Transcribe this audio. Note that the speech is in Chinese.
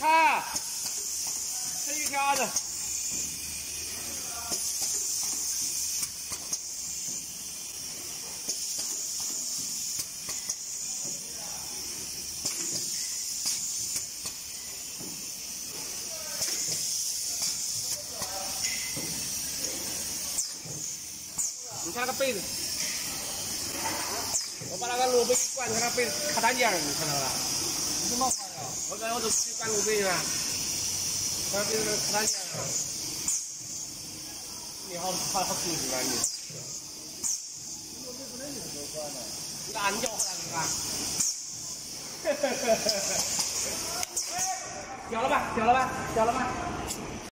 看，这一条子。你看那个被子，把那个萝卜一灌，你看那被卡单点儿，你看到了？什么花呀？我刚才我都去灌萝卜去了，把被子卡单点儿。你好，好好舒服啊你。萝卜不能用这管了。那你叫我干啥？掉了吧，掉了吧，掉了吧。